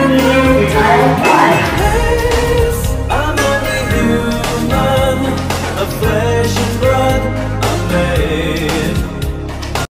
Yeah.